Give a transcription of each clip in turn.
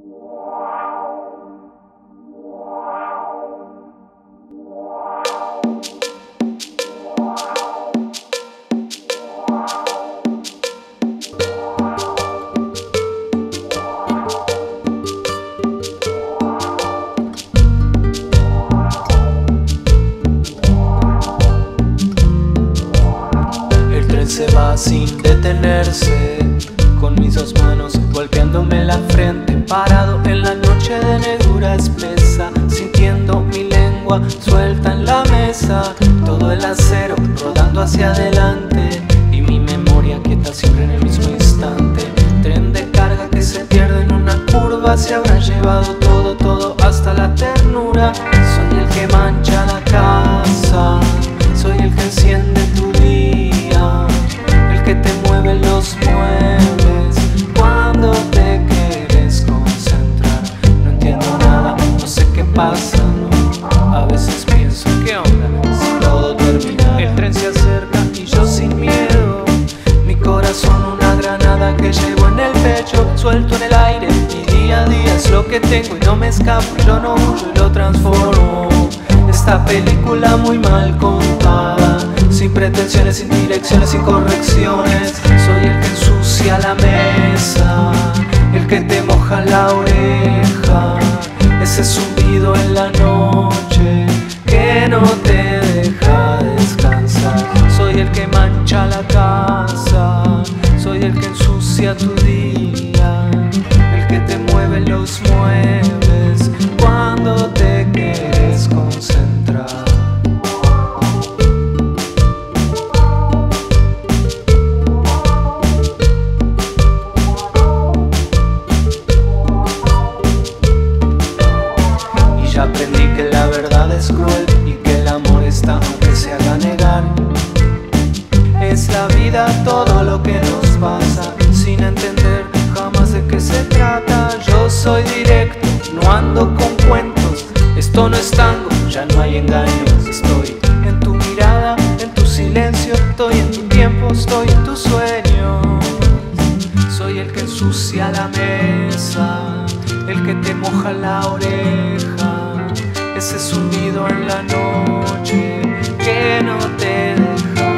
El todo, todo hasta la ternura. Soy el que mancha la casa, soy el que enciende que tengo y no me escapo. Yo no huyo y lo transformo. Esta película muy mal contada, sin pretensiones, sin direcciones, sin correcciones. Soy el que ensucia la mesa, el que te moja la oreja. Ese zumbido en la noche Estoy en tu mirada, en tu silencio, estoy en tu tiempo, estoy en tus sueños. Soy el que ensucia la mesa, el que te moja la oreja, ese zumbido en la noche que no te deja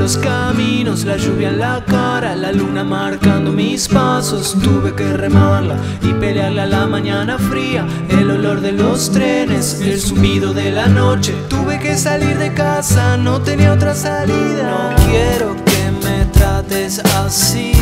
los caminos, la lluvia en la cara, la luna marcando mis pasos. Tuve que remarla y pelearla a la mañana fría, el olor de los trenes, el zumbido de la noche. Tuve que salir de casa, no tenía otra salida. No quiero que me trates así.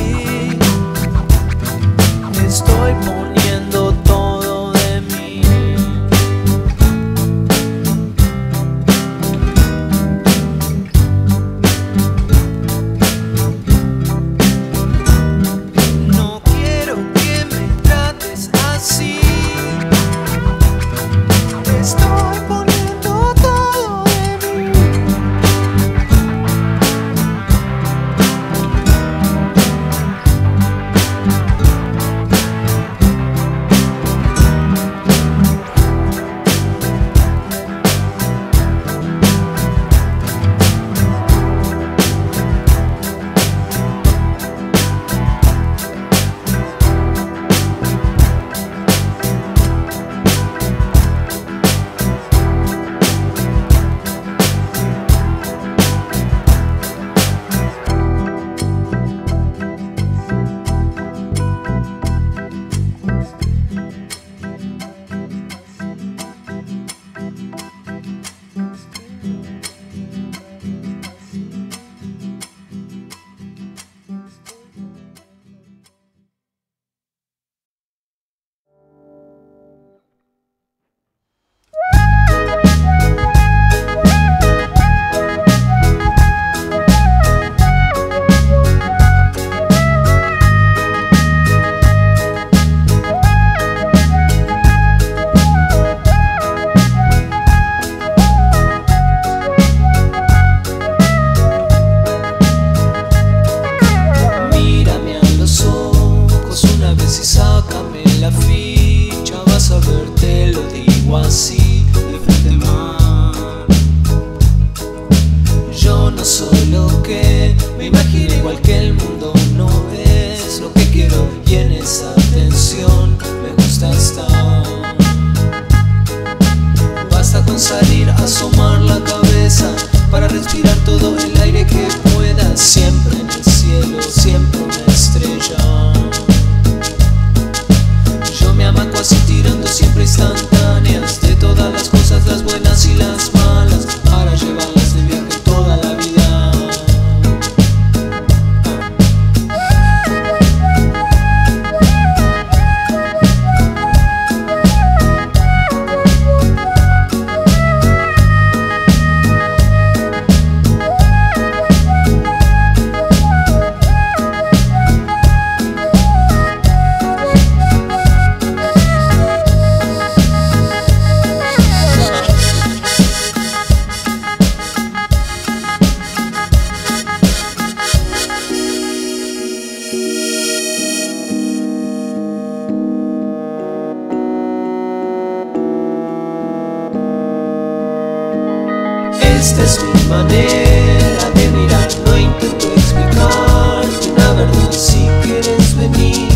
Esta es mi manera de mirar, no intento explicarte una verdad. Si quieres venir,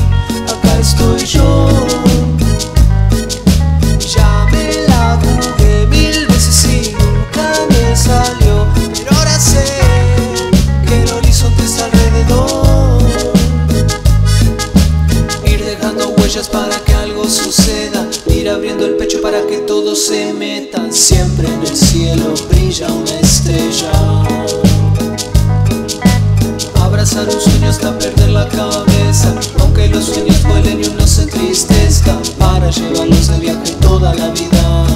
acá estoy yo. Ya me la mil veces y nunca me salió, pero ahora sé que el horizonte está alrededor. Ir dejando huellas para que algo suceda, ir abriendo el pecho para que todo se meta. Siempre en el cielo Abrazar un sueño hasta perder la cabeza, aunque los sueños vuelen y uno se entristezca, para llevarlos de viaje toda la vida.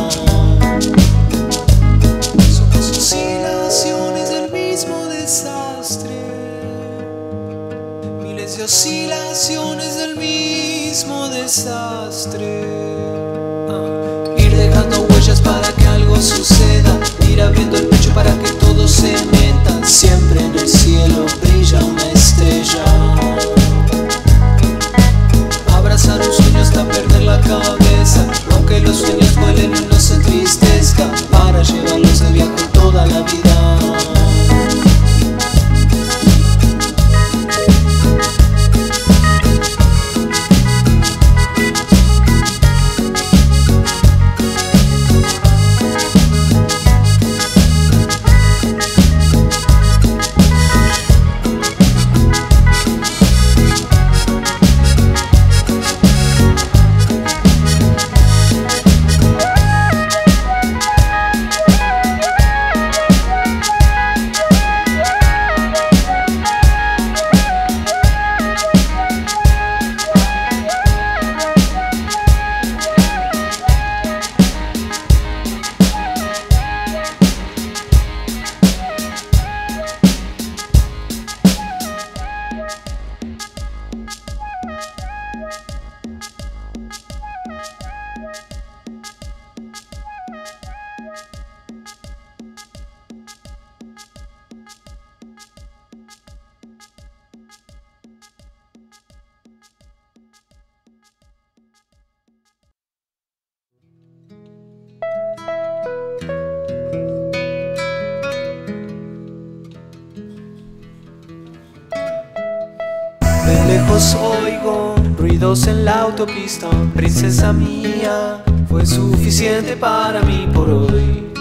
En la autopista, princesa mía, fue suficiente para mí por hoy.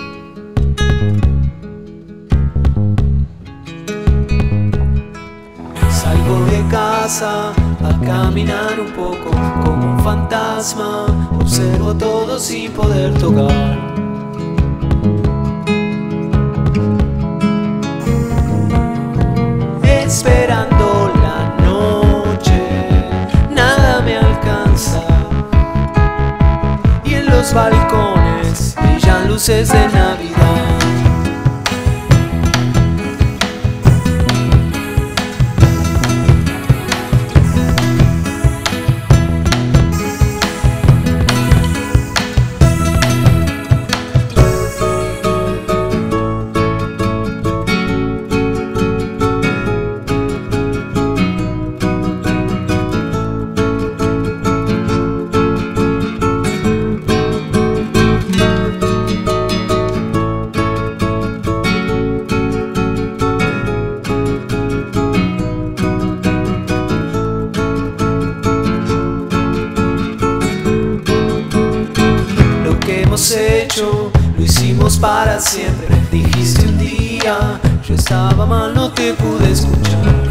Salgo de casa a caminar un poco como un fantasma, observo todo sin poder tocar. Luzes de Navidad. Para siempre. Dijiste un día, yo estaba mal, no te pude escuchar.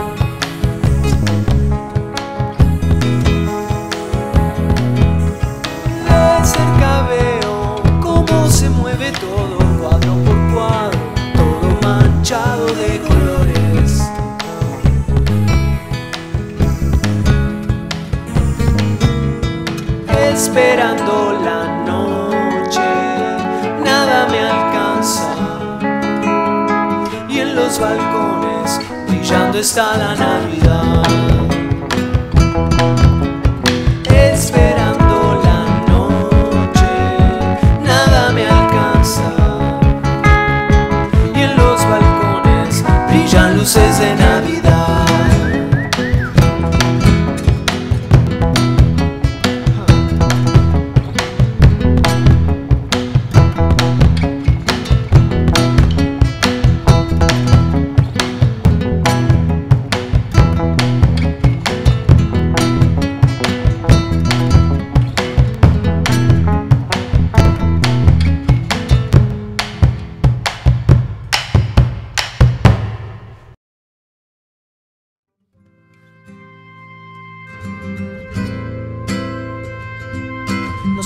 instalan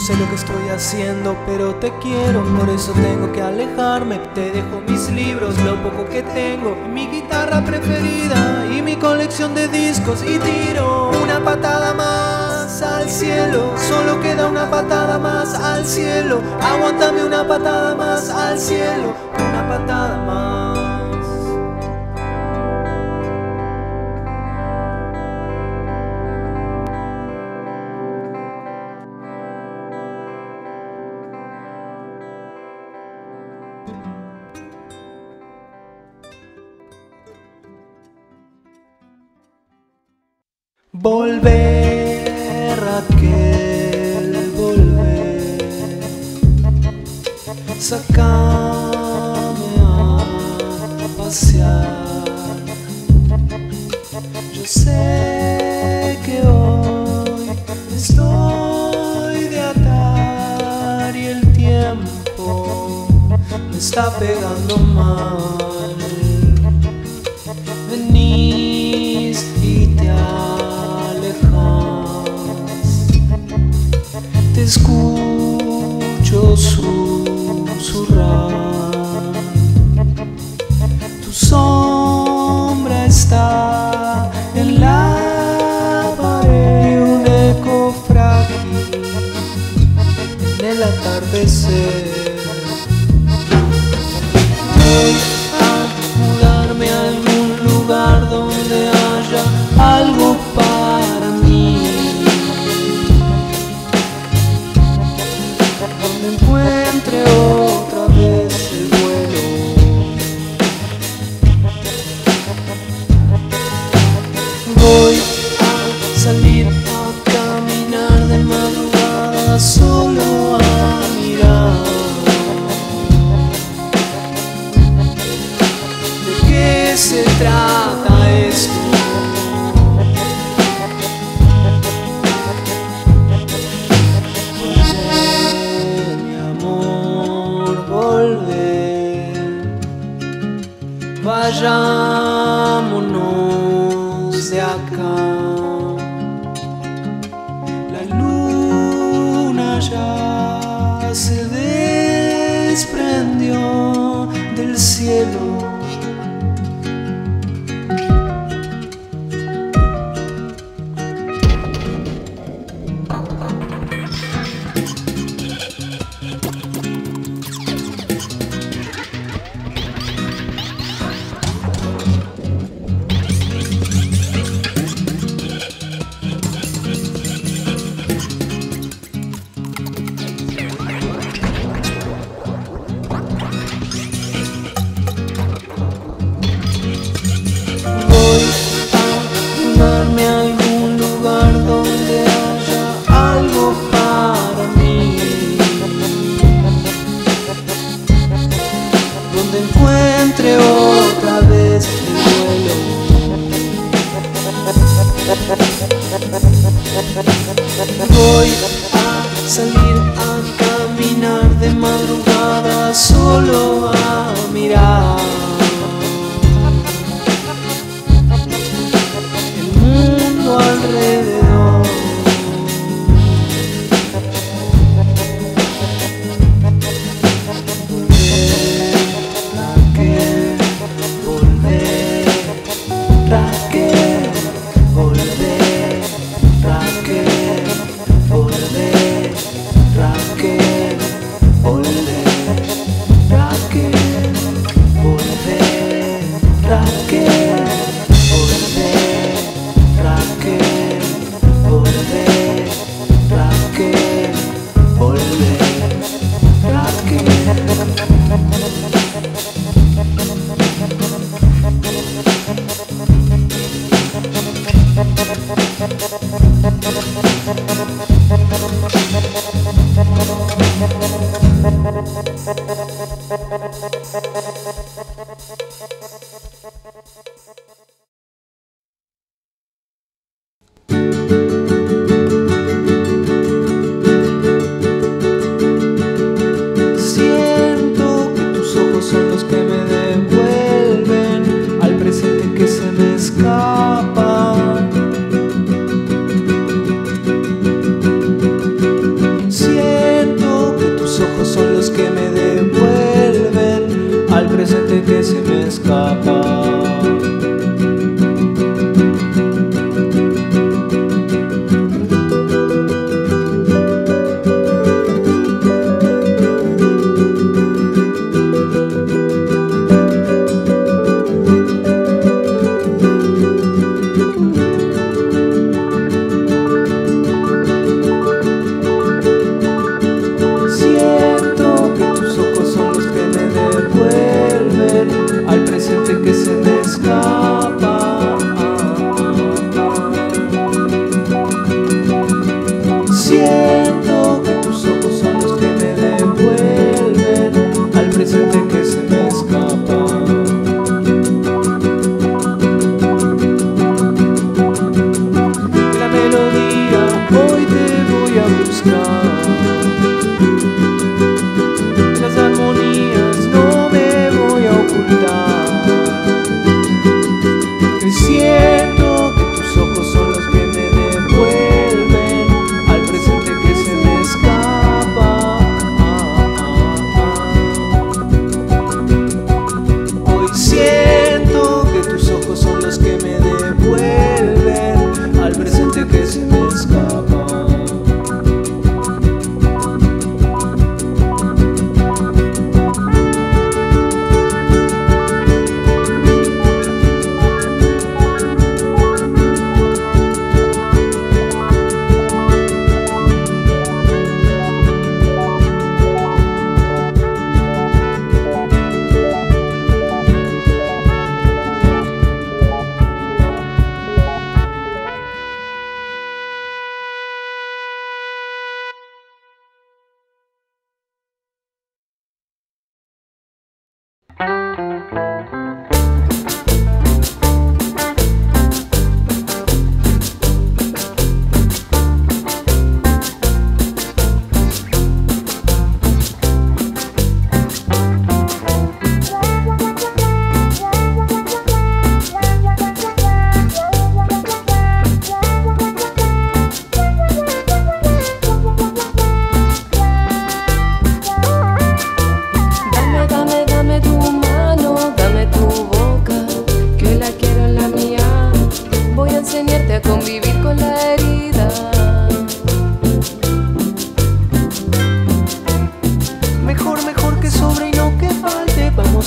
sé lo que estoy haciendo, pero te quiero, por eso tengo que alejarme. Te dejo mis libros, lo poco que tengo, mi guitarra preferida y mi colección de discos y tiro una patada más al cielo. Solo queda una patada más al cielo. Aguántame una patada más al cielo, una patada más. Sácame a pasear. Yo sé que hoy estoy de atar y el tiempo me está pegando mal. Vayámonos de acá. La luna ya se desprendió del cielo.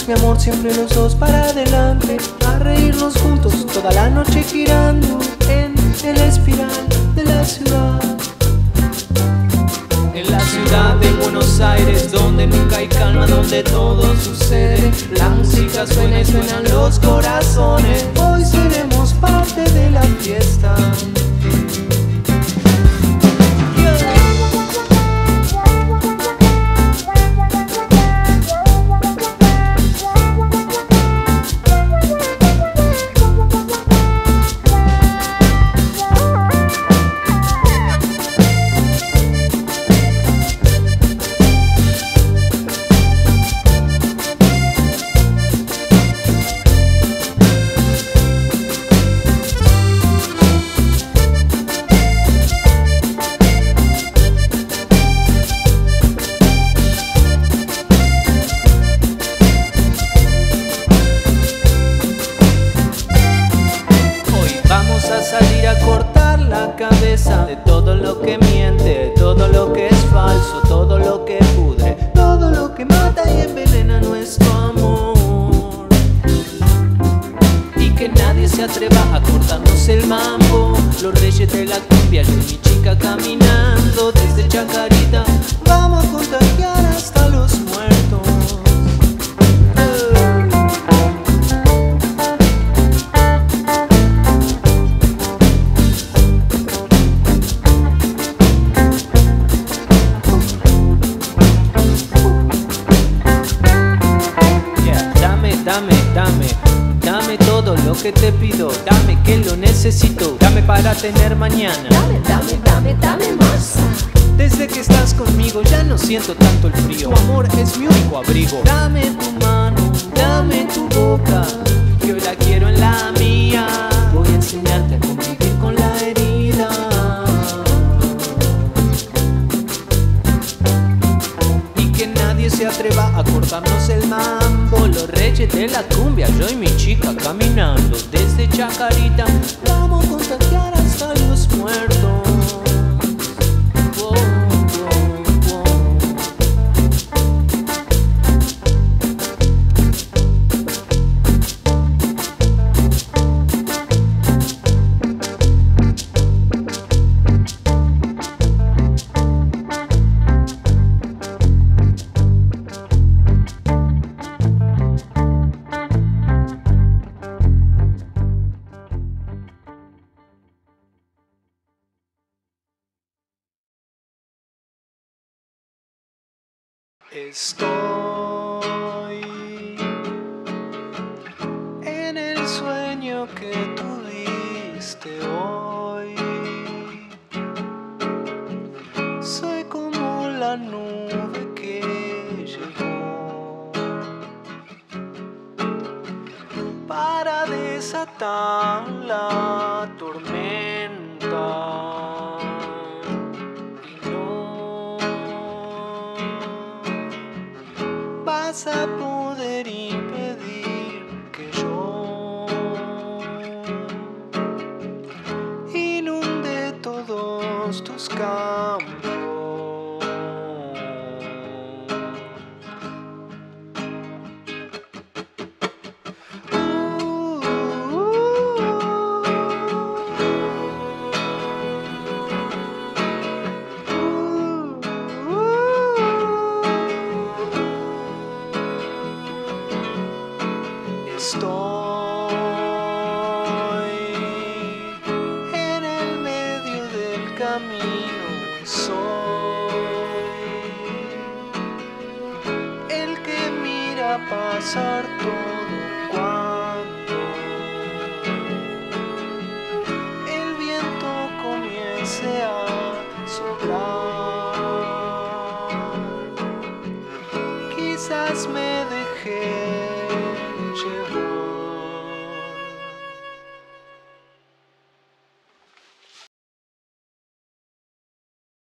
Mi amor siempre los dos para adelante A reírnos juntos toda la noche girando En el espiral de la ciudad. En la ciudad de Buenos Aires Donde nunca hay calma, donde todo sucede La música suena y suenan los corazones. Hoy seremos parte de la fiesta. Para tener mañana. Dame, dame, dame, dame más. Desde que estás conmigo ya no siento tanto el frío, tu amor es mi único abrigo. Dame tu mano, dame tu boca, que hoy la quiero en la mía. Voy a enseñarte a convivir con la herida. Y que nadie se atreva a cortarnos el mambo Los reyes de la cumbia, yo y mi chica caminando Desde Chacarita, Estoy en el sueño que tuviste hoy. Soy como la nube